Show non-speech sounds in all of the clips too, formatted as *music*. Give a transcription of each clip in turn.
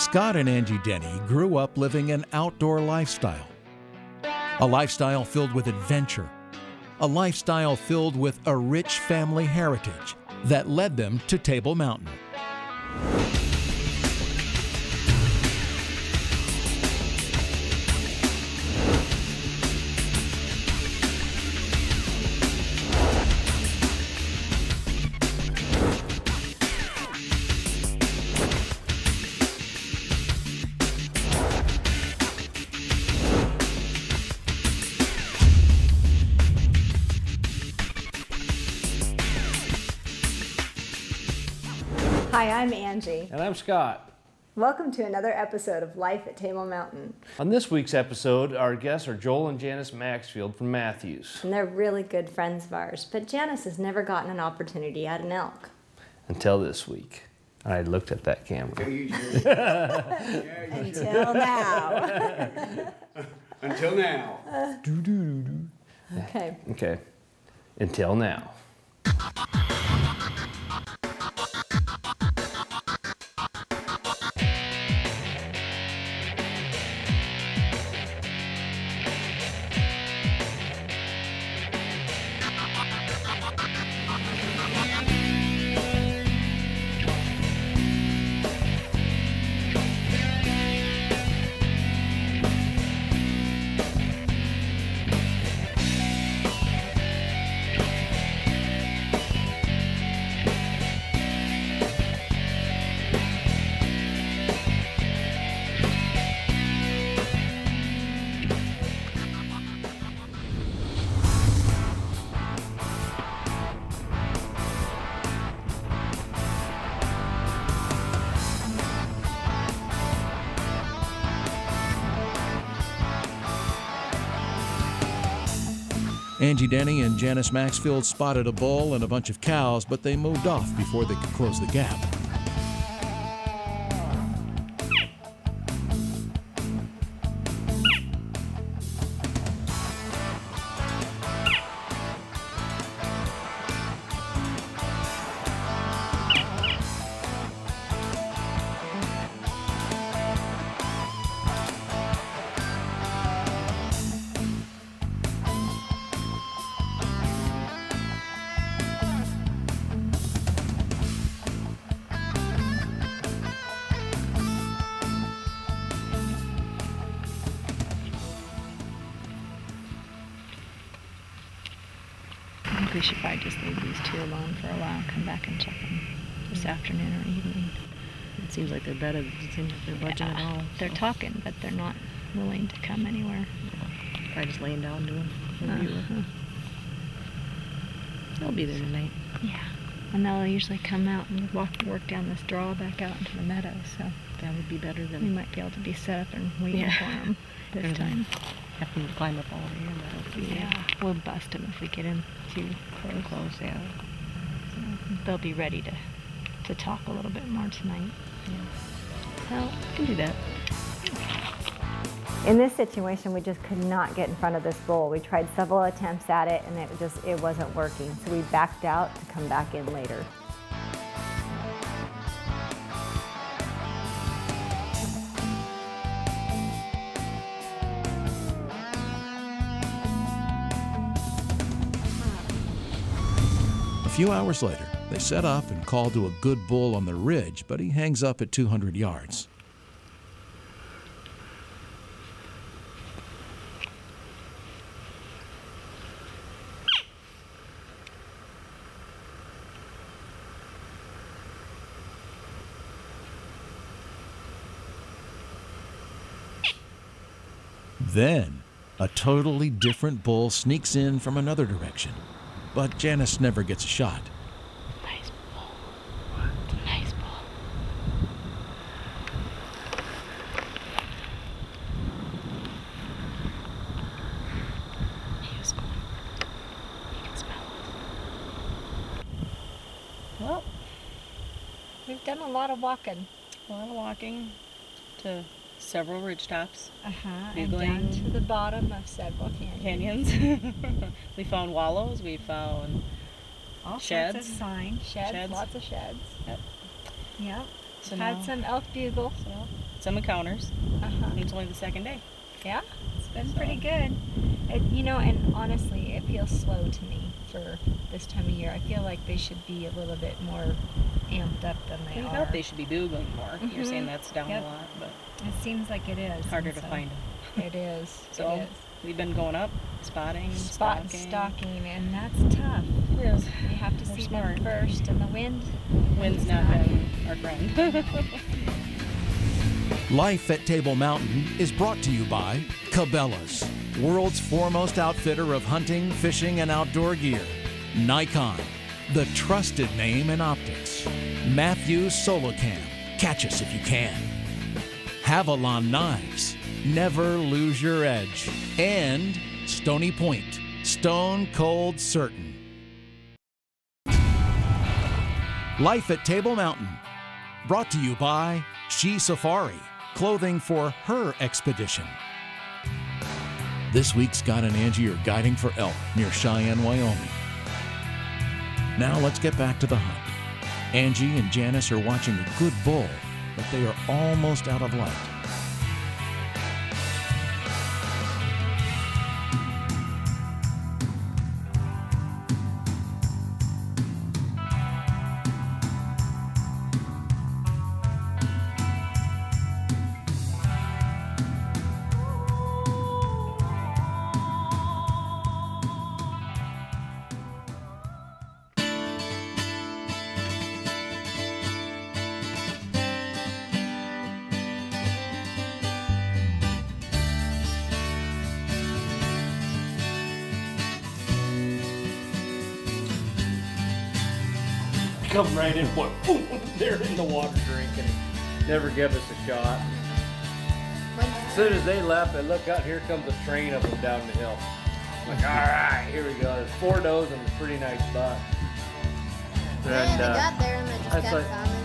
Scott and Angie Denny grew up living an outdoor lifestyle. A lifestyle filled with adventure. A lifestyle filled with a rich family heritage that led them to Table Mountain. Hi, I'm Angie. And I'm Scott. Welcome to another episode of Life at Table Mountain. On this week's episode, our guests are Joel and Janice Maxfield from Mathews. And they're really good friends of ours, but Janice has never gotten an opportunity at an elk. Until this week. I looked at that camera. *laughs* Until now. *laughs* Until now. Uh, okay. Okay. Until now. Angie Denny and Janice Maxfield spotted a bull and a bunch of cows, but they moved off before they could close the gap. We should probably just leave these two alone for a while, come back and check them this afternoon or evening. It seems like they're better. It seems like they're budging at Yeah, all. They're so talking, but they're not willing to come anywhere. Probably just laying down doing. Uh-huh. They'll be there tonight. Yeah. And they'll usually come out and walk work down this draw back out into the meadow, so That would be better than... we might be able to be set up and waiting Yeah. for them *laughs* this time. To climb up all the way. That would Yeah, we'll bust them if we get in too close. close. Yeah. So they'll be ready to, to talk a little bit more tonight. yeah. So Can do that. In this situation, we just could not get in front of this bull. We tried several attempts at it and it just it wasn't working. So we backed out to come back in later. Few hours later, they set off and call to a good bull on the ridge, but he hangs up at 200 yards. Then, a totally different bull sneaks in from another direction, but Janice never gets a shot. nice bull. Nice bull. He was going. He can smell us. Well, we've done a lot of walking. A lot of walking to several ridge tops, Uh-huh. And down to the bottom of several canyons. canyons. *laughs* we found wallows. We found All sorts Sheds. of signs. Sheds, Sheds. Lots of sheds. Yep. Yep. So Had now- some elk bugles. so some encounters. Uh-huh. It's only the second day. Yeah, it's been pretty good. It, you know, and honestly, it feels slow to me for this time of year. I feel like they should be a little bit more amped up than they I are. I thought they should be bugling more. You're mm-hmm. saying that's down Yep. a lot, but It seems like it is. harder to so find them. It is. *laughs* So it is. we've been going up, spotting, Spot and stalking. stalking, and that's tough. It is. You have to We're see smart. them first, and the wind. Wind's not been our friend. *laughs* Life at Table Mountain is brought to you by Cabela's, world's foremost outfitter of hunting, fishing, and outdoor gear. Nikon, the trusted name in optics. Mathews Solocam, catch us if you can. Havalon Knives, never lose your edge. And Stoney Point, stone cold certain. Life at Table Mountain, brought to you by She Safari, clothing for her expedition. This week, Scott and Angie are guiding for elk near Cheyenne, Wyoming. Now let's get back to the hunt. Angie and Janice are watching a good bull, but they are almost out of light. Come right in, boy. *laughs* Boom, they're in the water drinking. Never give us a shot. As soon as they left, I look out, here comes a train of them down the hill. I'm like, all right, here we go. There's four does and a pretty nice buck. Yeah, And, uh, got there and I just that's kept like- coming.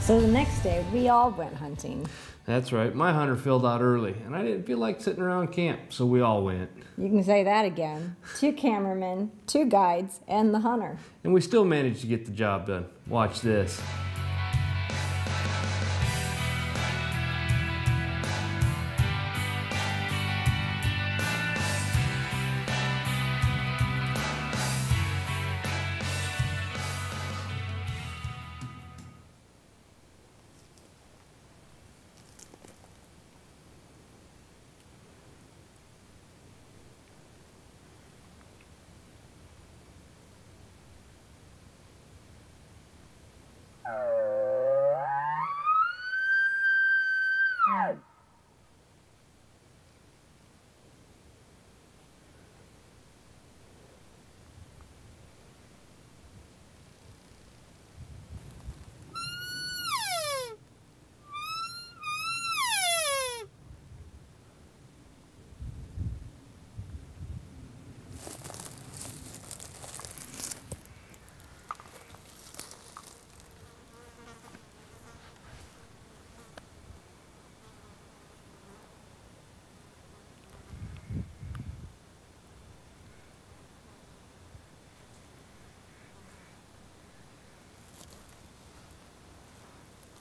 So the next day, we all went hunting. That's right. My hunter filled out early, and I didn't feel like sitting around camp, so we all went. You can say that again. Two cameramen, two guides, and the hunter. And we still managed to get the job done. Watch this.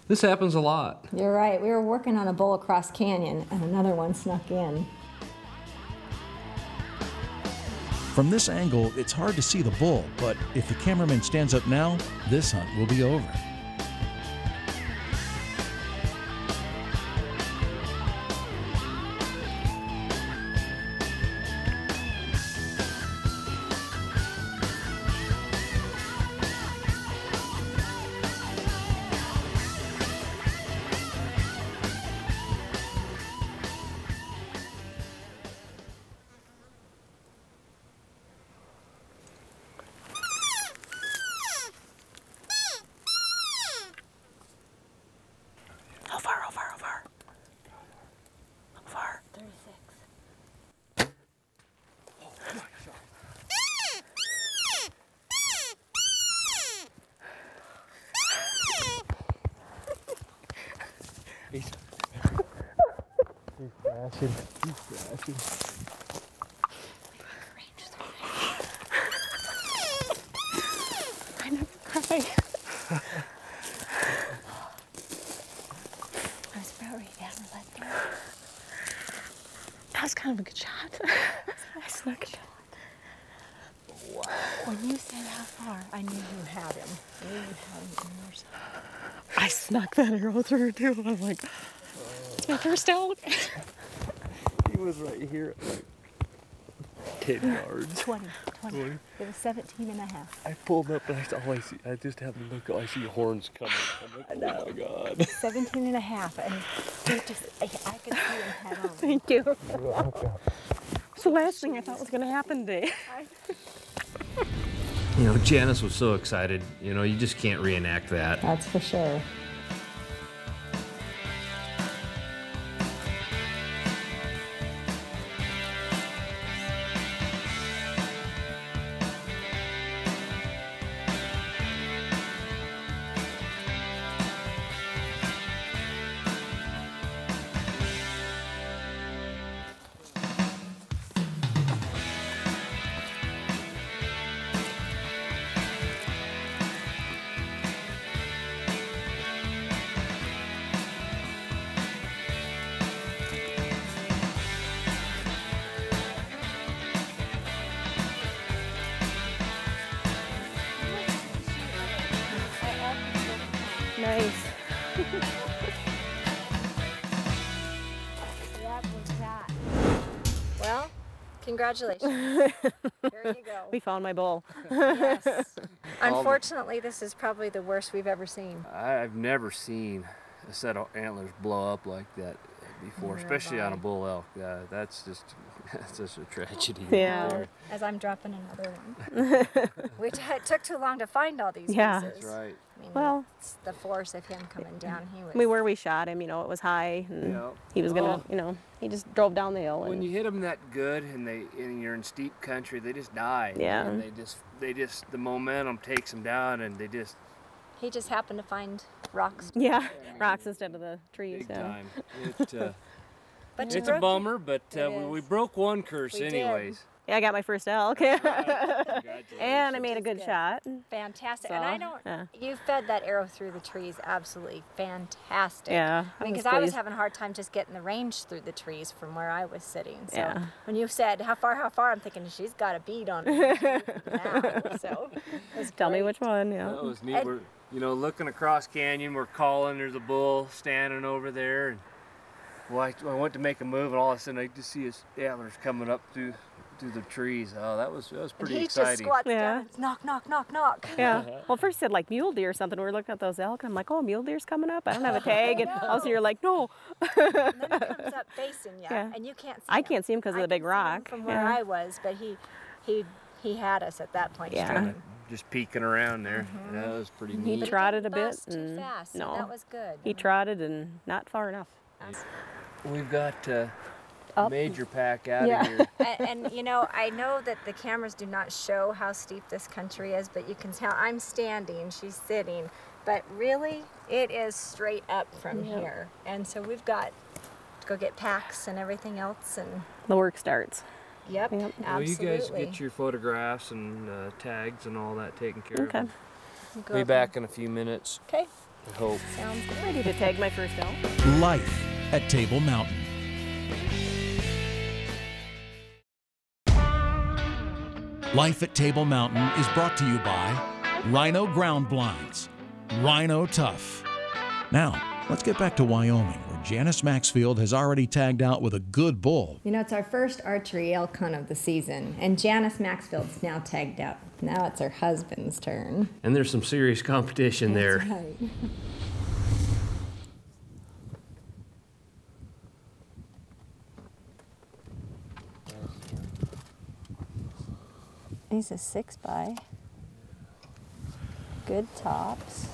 This happens a lot. You're right. We were working on a bull across canyon, and another one snuck in. From this angle, it's hard to see the bull, but if the cameraman stands up now, this hunt will be over. scratching. He's scratching. I never cry. I was about ready to have. That was kind of a good shot. *laughs* I snuck it. Wow. When you said how far, I knew you had him. I knew you had him in your. I snuck that arrow through too. I'm like, it's my first elk. He was right here at like 10 *laughs* yards. 20, 20. It was 17 and a half. I pulled up and I saw, all I see, I just have to look, I see horns coming. I'm like, oh my god. *laughs* 17 and a half. And he just, I, I could see him head on. *laughs* Thank you. It's the last thing I thought was gonna happen today. You know, Janice was so excited. You know, you just can't reenact that. That's for sure. Congratulations. *laughs* there you go. We found my bull. Yes. *laughs* Um, Unfortunately, this is probably the worst we've ever seen. I've never seen a set of antlers blow up like that before, Neither especially on a bull elk. Yeah, that's just *laughs* that's just a tragedy. Yeah. there. As I'm dropping another one. *laughs* Which it took too long to find all these Yeah. pieces. That's right. I mean, Well- it's the force of him coming down. He was. I mean, where we shot him, you know, it was high, and Yeah. he was gonna, Oh. you know, he just drove down the hill. When you hit them that good and they and you're in steep country, they just die. Yeah. And they just they just the momentum takes them down and they just He just happened to find rocks. yeah, rocks instead of the trees. big yeah. time. It, uh, *laughs* But you it's a bummer, but uh, we, we broke one curse We did. anyways. Yeah, I got my first elk, *laughs* and I made a good good. shot. Fantastic. and I don't. yeah. You fed that arrow through the trees absolutely fantastic. Yeah, I mean, I was because I was having a hard time just getting the range through the trees from where I was sitting. So Yeah. when you said how far, how far, I'm thinking she's got a bead on me *laughs* now. So it was Tell me which one. Yeah. That was neat. And- We're you know looking across canyon. We're calling. There's a bull standing over there, and well, I, I went to make a move, and all of a sudden I just see his antlers coming up through through the trees. Oh, that was that was pretty And pretty he just exciting. squats Yeah. down and knock, knock, knock, knock. *laughs* Yeah. Well, first said like mule deer or something. We were looking at those elk, and I'm like, oh, mule deer's coming up. I don't have a *laughs* tag, and also you're like, no. and then he *laughs* comes up facing you, Yeah. and you can't see I him. can't see him 'cause of the big can see him rock. from where Yeah. I was, but he, he, he had us at that point. Yeah. straight. Just peeking around there. Yeah. That was pretty neat. He trotted a bit, bust too and fast, so no. that was good. He trotted and not far enough. We've got uh, Up. major pack out Yeah. of here. *laughs* and, and you know, I know that the cameras do not show how steep this country is, but you can tell I'm standing, she's sitting, but really it is straight up from Yep. here. And so we've got to go get packs and everything else, and The work starts. yep, Yep. Well, absolutely. you guys get your photographs and uh, tags and all that taken care Okay. of. Go Be back in a few minutes. Okay, I hope. sounds good. Ready to tag my first elk. Life at Table Mountain. Life at Table Mountain is brought to you by Rhino Ground Blinds, Rhino Tough. Now, let's get back to Wyoming, where Janice Maxfield has already tagged out with a good bull. You know, it's our first archery elk hunt of the season, and Janice Maxfield's now tagged out. Now it's her husband's turn. And there's some serious competition there. Right. *laughs* He's a six by. Good tops.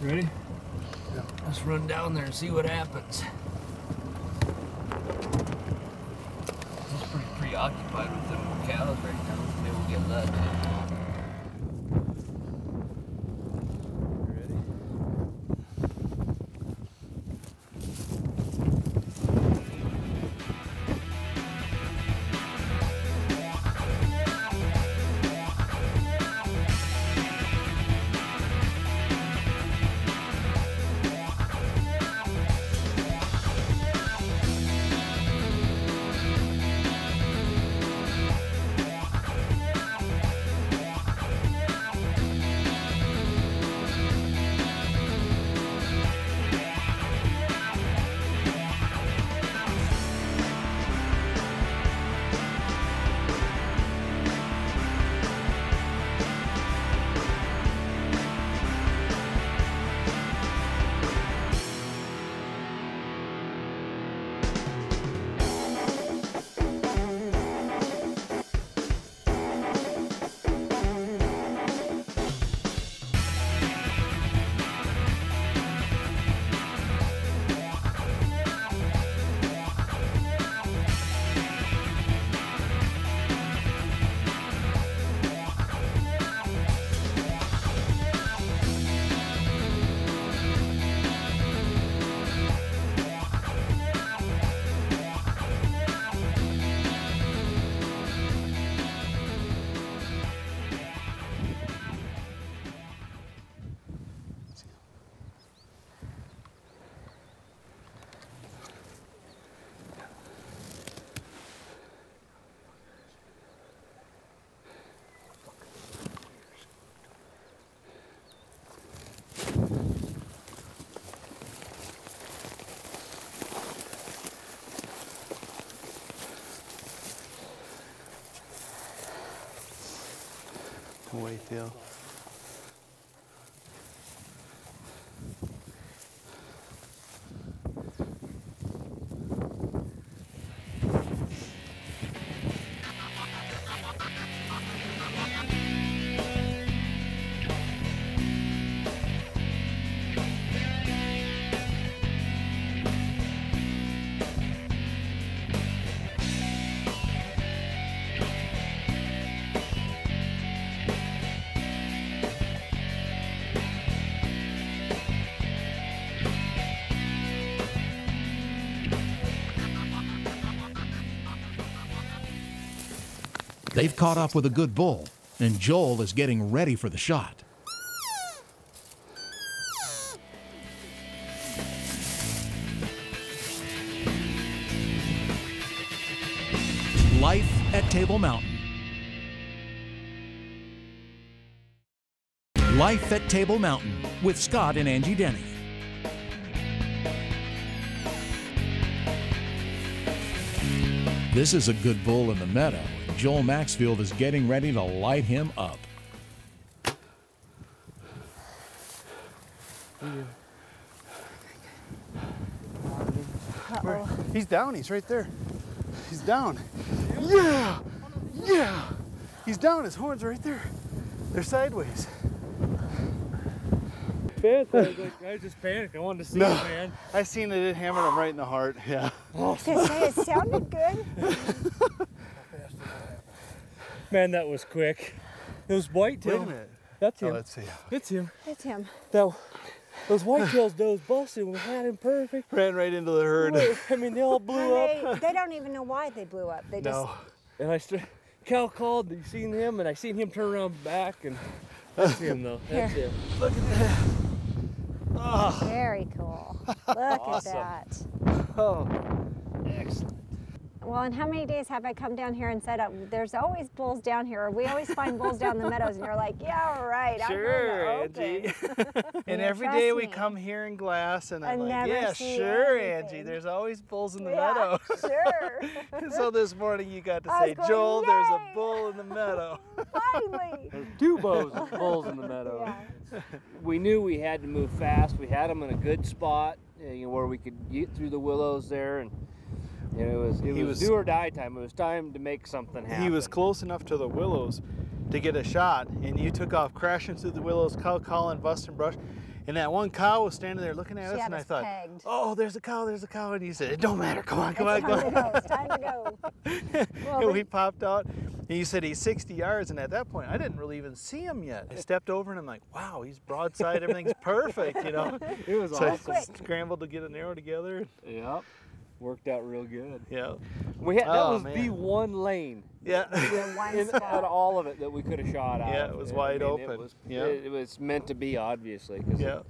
Ready? Let's run down there and see what happens. He's pretty preoccupied with them cows right now. Maybe we'll get lucky. way feel. They've caught up with a good bull, and Joel is getting ready for the shot. Life at Table Mountain. Life at Table Mountain with Scott and Angie Denny. This is a good bull in the meadow. Joel Maxfield is getting ready to light him up. Where- He's down. He's right there. He's down. Yeah, yeah. He's down. His horns right there. They're sideways. I was, like, I just panicked. I wanted to see No. it, man. I seen it. It hammered him right in the heart. Yeah. To say *laughs* it sounded good. *laughs* Man, that was quick. It was whitetail. Wait a minute. That's Oh, him. let's see. It's him. It's him. That, those whitetails, *laughs* those busted. We had him perfect. Ran right into the herd. I mean, they all *laughs* blew And up. they, they don't even know why they blew up. They just No. And I st- Cal called. You seen him? And I seen him turn around back. And that's him though. *laughs* That's Here. him. Look at that. Oh. Very cool. Look Awesome. at that. Oh, excellent. Well, and how many days have I come down here and said, uh, there's always bulls down here, or we always find bulls down the meadows, and you're like, yeah, right, I'm Sure, Angie. *laughs* *laughs* And every day every we me. come here in glass, and I'm I like, yeah, sure, anything." Angie. There's always bulls in the Yeah, meadow. *laughs* sure. so this morning you got to say, going, Joel, there's a bull in the meadow. Finally. There's two bows, bulls in the meadow. Yeah. We knew we had to move fast. We had them in a good spot, uh, you know, where we could get through the willows there, and you know, it was it He was, was- do or die time. It was time to make something happen. He was close enough to the willows to get a shot, and you took off crashing through the willows, cow calling, busting brush. And that one cow was standing there looking at She us, had and I thought, pegged. "Oh, there's a cow, there's a cow." And you said, "It don't matter. Come on, come It's on, come on." It's time to go. *laughs* Well, and they- we popped out, and you said he's 60 yards, and at that point, I didn't really even see him yet. I stepped over, and I'm like, "Wow, he's broadside. Everything's perfect," you know. *laughs* It was So I scrambled to get an arrow together. Yep. Worked out real good. Yeah, We had that Oh, was the one lane yeah. *laughs* The one *laughs* in, out of all of it that we could have shot out. Yeah, it was I wide mean, open. It was, Yeah. it, it was meant to be, obviously, because yeah.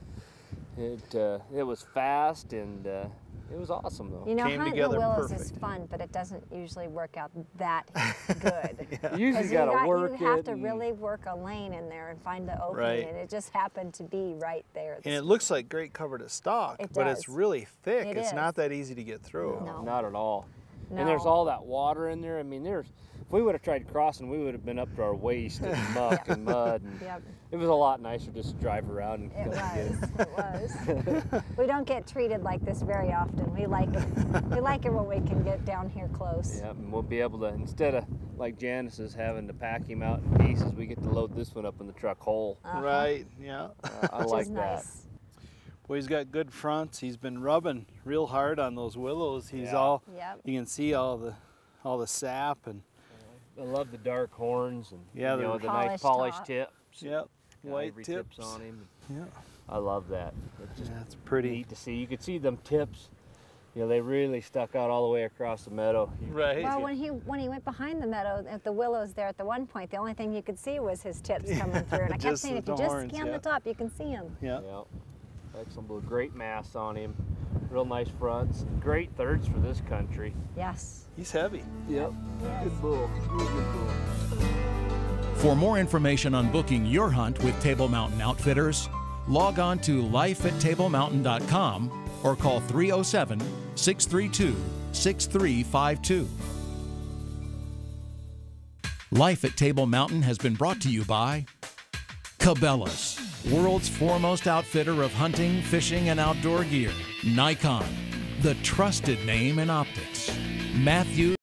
it it, uh, it was fast and uh, it was awesome though. You know, Came hunting the together willows is fun, but it doesn't usually work out that *laughs* good. You usually Because you, got to got- work you have it to really work a lane in there and find the opening, Right. and it just happened to be right there. And it looks like great cover to stock, It but it's really thick. It it's is. not that easy to get through. No. Not at all. No. And there's all that water in there. I mean, there's if we would have tried crossing, we would have been up to our waist in *laughs* muck and mud. And Yep, It was a lot nicer just to drive around and it go get was. It was. *laughs* we don't get treated like this very often. We like it. We like it when we can get down here close. Yeah, and we'll be able to instead of like Janice is having to pack him out in pieces, we get to load this one up in the truck whole. Uh-huh. Right, yeah. Uh, I like is that. nice. Well, he's got good fronts. He's been rubbing real hard on those willows. He's Yeah. all, Yep. you can see all the, all the sap and, I love the dark horns and Yeah, you know the the nice Polished polished top. tips. yep, white ivory tips. on him. Yeah, I love that. It's just that's pretty. neat to see. You could see them tips. You know, they really stuck out all the way across the meadow. Right. Well, when he when he went behind the meadow at the willows there at the one point, the only thing you could see was his tips coming through, and I *laughs* kept saying, if you just horns, scan yeah. the top, you can see him. yeah. Yeah. Excellent blue. Great mass on him. Real nice fronts. Great thirds for this country. Yes. He's heavy. Yep. Good bull. Real good bull. For more information on booking your hunt with Table Mountain Outfitters, log on to lifeattablemountain.com or call 307 632 6352. Life at Table Mountain has been brought to you by Cabela's, world's foremost outfitter of hunting, fishing, and outdoor gear. Nikon, the trusted name in optics. Matthew